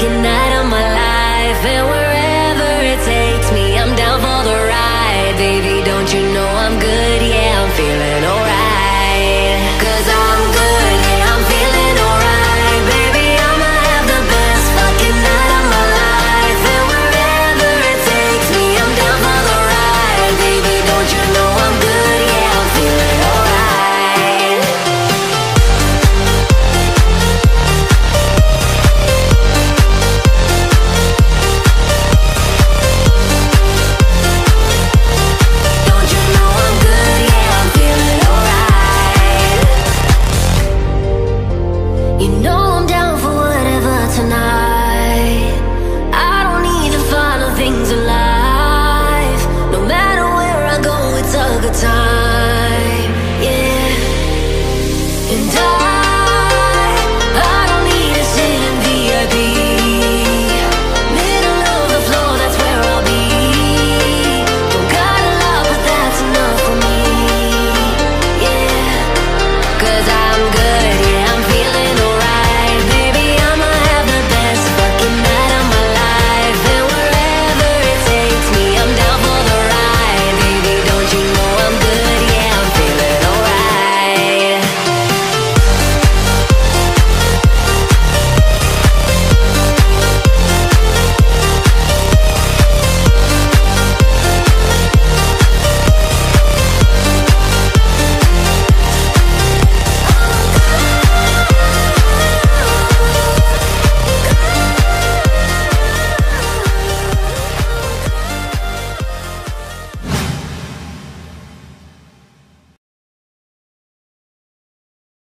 looking night of my life.